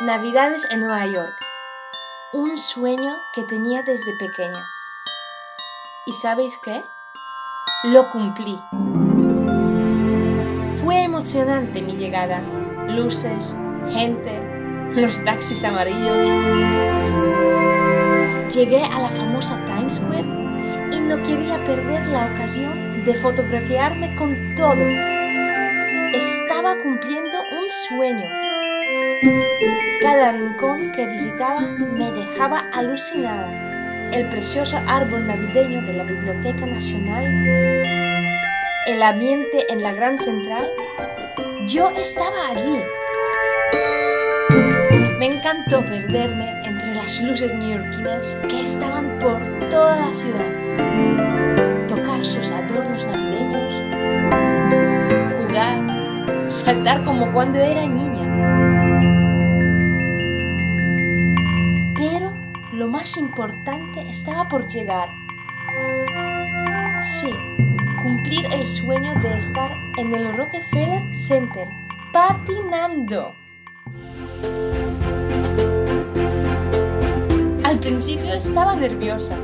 Navidades en Nueva York. Un sueño que tenía desde pequeña. ¿Y sabéis qué? Lo cumplí. Fue emocionante mi llegada. Luces, gente, los taxis amarillos. Llegué a la famosa Times Square y no quería perder la ocasión de fotografiarme con todo. Estaba cumpliendo un sueño. Cada rincón que visitaba me dejaba alucinada. El precioso árbol navideño de la Biblioteca Nacional, el ambiente en la Gran Central, yo estaba allí. Me encantó perderme entre las luces neoyorquinas que estaban por toda la ciudad, tocar sus adornos navideños, jugar, saltar como cuando era niña. Lo más importante estaba por llegar. Sí, cumplir el sueño de estar en el Rockefeller Center, patinando. Al principio estaba nerviosa,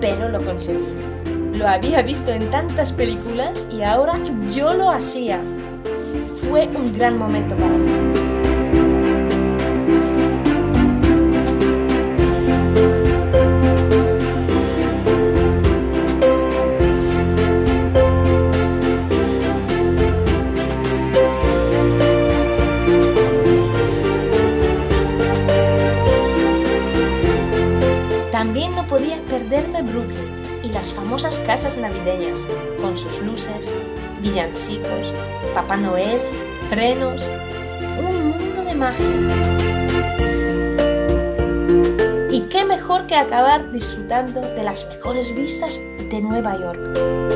pero lo conseguí. Lo había visto en tantas películas y ahora yo lo hacía. Fue un gran momento para mí. También no podía perderme Brooklyn y las famosas casas navideñas, con sus luces, villancicos, Papá Noel, renos, un mundo de magia. Y qué mejor que acabar disfrutando de las mejores vistas de Nueva York.